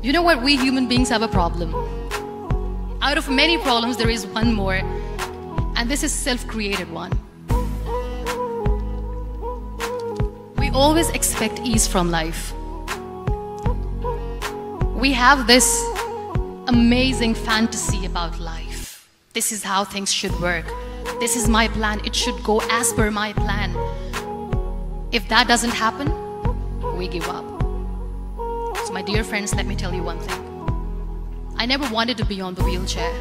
You know what? We human beings have a problem. Out of many problems, there is one more, and this is self created one. We always expect ease from life. We have this amazing fantasy about life. This is how things should work. This is my plan. It should go as per my plan. If that doesn't happen, we give up. My dear friends, let me tell you one thing. I never wanted to be on the wheelchair,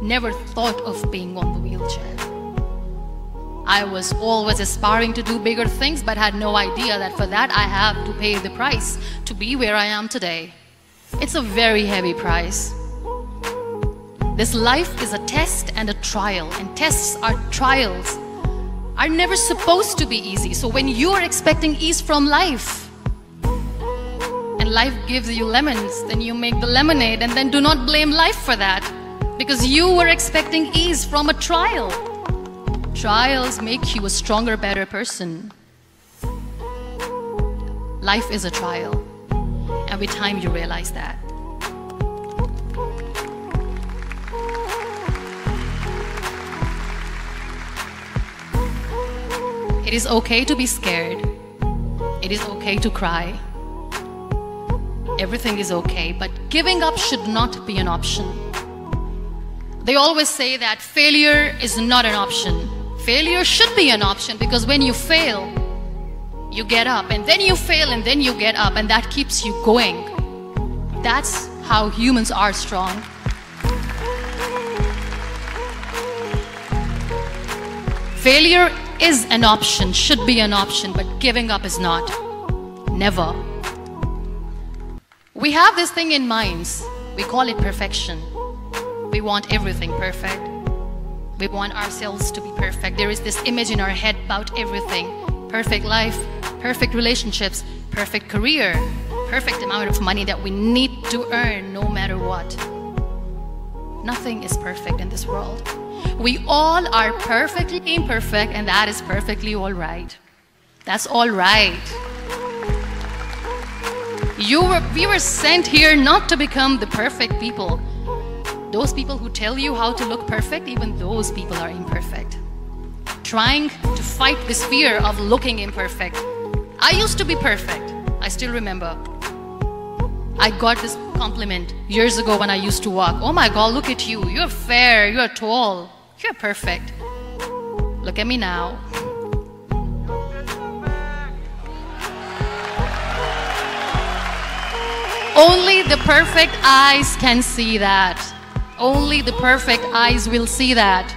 never thought of being on the wheelchair. I was always aspiring to do bigger things, but had no idea that for that I have to pay the price to be where I am today. It's a very heavy price. This life is a test and a trial, and tests are trials are never supposed to be easy. So when you are expecting ease from life, life gives you lemons, then you make the lemonade, and then do not blame life for that, because you were expecting ease from a trial. Trials make you a stronger, better person. Life is a trial, every time you realize that. It is okay to be scared. It is okay to cry. Everything is okay, but giving up should not be an option. They always say that failure is not an option. Failure should be an option because when you fail, you get up, and then you fail, and then you get up, and that keeps you going. That's how humans are strong. Failure is an option, should be an option, but giving up is not. Never. We have this thing in minds. We call it perfection. We want everything perfect. We want ourselves to be perfect. There is this image in our head about everything perfect life, perfect relationships, perfect career, perfect amount of money that we need to earn no matter what. Nothing is perfect in this world. We all are perfectly imperfect, and that is perfectly all right. That's all right. You were, we were sent here not to become the perfect people. Those people who tell you how to look perfect, even those people are imperfect. Trying to fight this fear of looking imperfect. I used to be perfect. I still remember. I got this compliment years ago when I used to walk. Oh my God, look at you. You're fair, you're tall, you're perfect. Look at me now. Only the perfect eyes can see that. Only the perfect eyes will see that.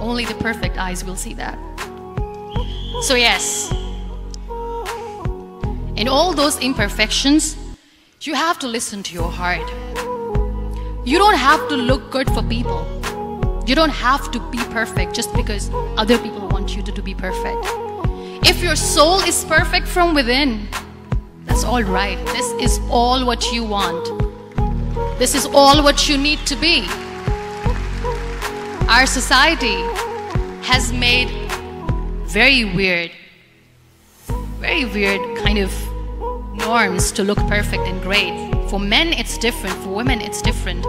Only the perfect eyes will see that. So, yes, in all those imperfections, you have to listen to your heart. You don't have to look good for people. You don't have to be perfect just because other people want you to, to be perfect. If your soul is perfect from within, that's all right. This is all what you want. This is all what you need to be. Our society has made very weird, very weird kind of norms to look perfect and great. For men, it's different. For women, it's different.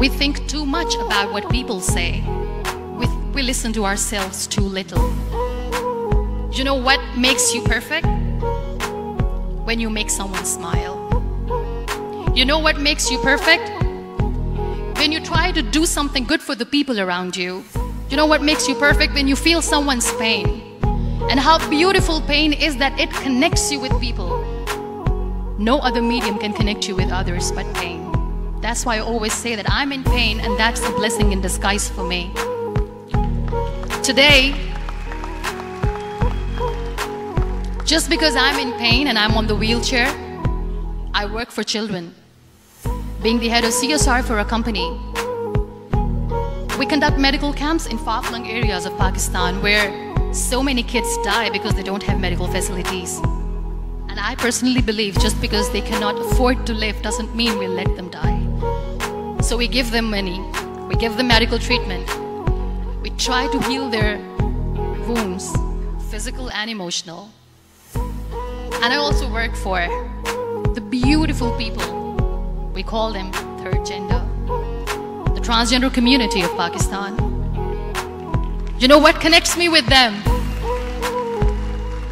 We think too much about what people say. We, we listen to ourselves too little. You know what makes you perfect? When you make someone smile. You know what makes you perfect? When you try to do something good for the people around you. You know what makes you perfect? When you feel someone's pain. And how beautiful pain is that it connects you with people. No other medium can connect you with others but pain. That's why I always say that I'm in pain and that's a blessing in disguise for me. Today, just because I'm in pain and I'm on the wheelchair, I work for children. Being the head of CSR for a company, we conduct medical camps in far-flung areas of Pakistan where so many kids die because they don't have medical facilities. And I personally believe just because they cannot afford to live doesn't mean we'll let them die. So we give them money, we give them medical treatment, we try to heal their wounds, physical and emotional. And I also work for the beautiful people, we call them third gender, the transgender community of Pakistan. You know what connects me with them?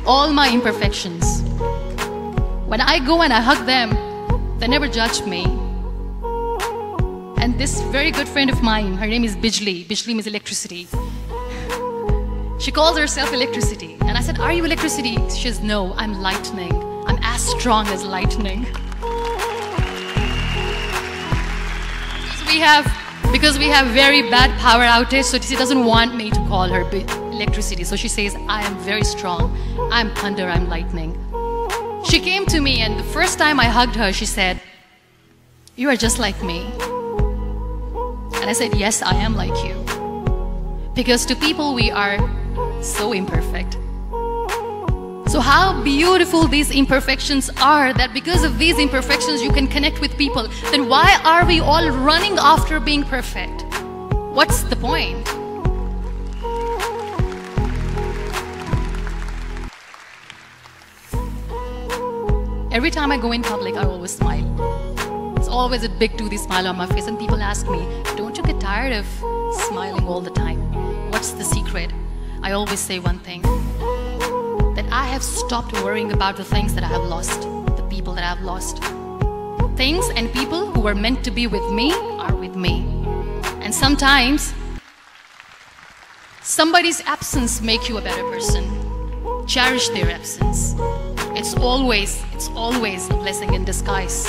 All my imperfections. When I go and I hug them, they never judge me. And this very good friend of mine, her name is Bijli. Bijli means electricity. She calls herself electricity. And I said, Are you electricity? She says, No, I'm lightning. I'm as strong as lightning. Because we have because we have very bad power outage, so she doesn't want me to call her electricity. So she says, I am very strong. I'm thunder, I'm lightning. She came to me, and the first time I hugged her, she said, You are just like me. And I said, Yes, I am like you. Because to people, we are so imperfect. So, how beautiful these imperfections are that because of these imperfections you can connect with people. Then, why are we all running after being perfect? What's the point? Every time I go in public, I always smile. It's always a big toothy smile on my face, and people ask me, Don't you get tired of smiling all the time? What's the secret? I always say one thing that I have stopped worrying about the things that I have lost, the people that I've lost. Things and people who were meant to be with me are with me. And sometimes somebody's absence make you a better person. Cherish their absence. It's always, it's always a blessing in disguise.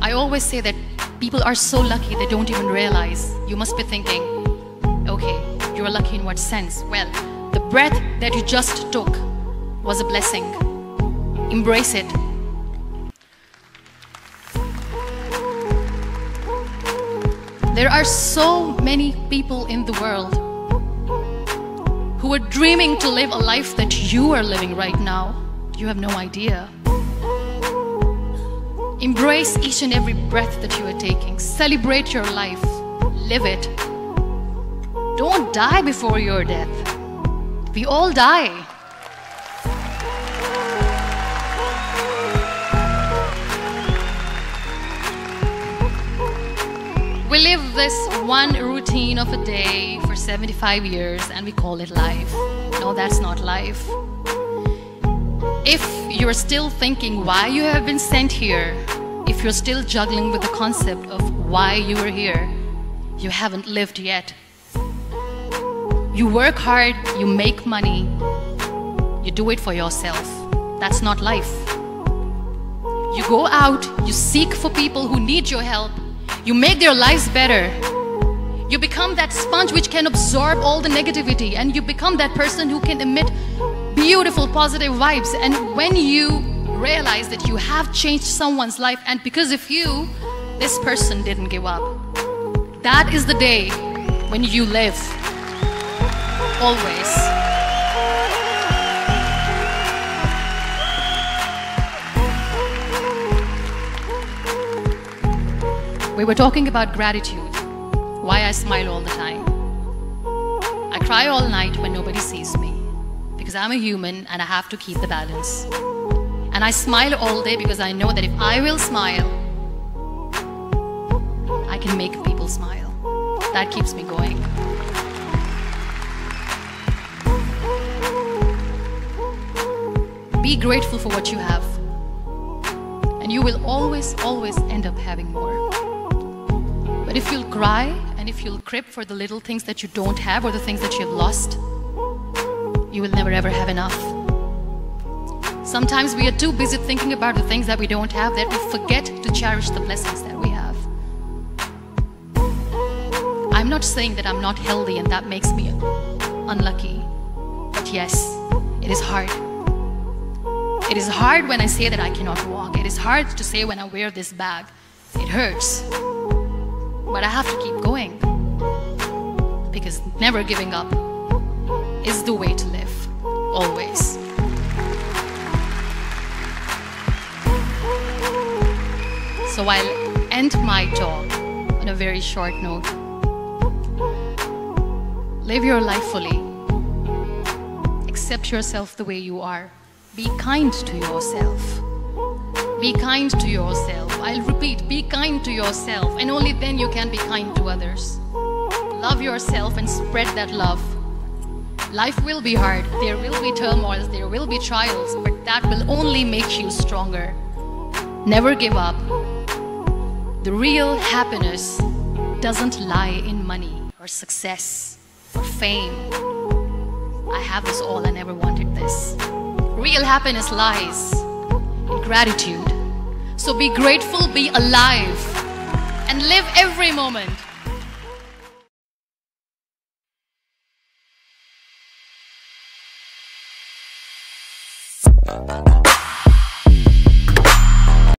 I always say that people are so lucky they don't even realize. You must be thinking, okay, you're lucky in what sense? Well, the breath that you just took was a blessing. Embrace it. There are so many people in the world who are dreaming to live a life that you are living right now. You have no idea. Embrace each and every breath that you are taking. Celebrate your life. Live it. Don't die before your death. We all die. We live this one routine of a day for 75 years and we call it life. No, that's not life. If you're still thinking why you have been sent here, if you're still juggling with the concept of why you are here, you haven't lived yet. You work hard, you make money, you do it for yourself. That's not life. You go out, you seek for people who need your help, you make their lives better. You become that sponge which can absorb all the negativity, and you become that person who can emit beautiful, positive vibes. And when you realize that you have changed someone's life, and because of you, this person didn't give up, that is the day when you live always. We were talking about gratitude, why I smile all the time. I cry all night when nobody sees me because I'm a human and I have to keep the balance. And I smile all day because I know that if I will smile, I can make people smile. That keeps me going. Be grateful for what you have. And you will always, always end up having more. But if you'll cry and if you'll crib for the little things that you don't have or the things that you have lost, you will never ever have enough. Sometimes we are too busy thinking about the things that we don't have that we forget to cherish the blessings that we have. I'm not saying that I'm not healthy and that makes me unlucky. But yes, it is hard. It is hard when I say that I cannot walk. It is hard to say when I wear this bag. It hurts. But I have to keep going. Because never giving up is the way to live. Always. So I'll end my talk on a very short note. Live your life fully. Accept yourself the way you are. Be kind to yourself. Be kind to yourself. I'll repeat, be kind to yourself, and only then you can be kind to others. Love yourself and spread that love. Life will be hard, there will be turmoils, there will be trials, but that will only make you stronger. Never give up. The real happiness doesn't lie in money or success or fame. I have this all, I never wanted this. Real happiness lies in gratitude. So be grateful, be alive, and live every moment.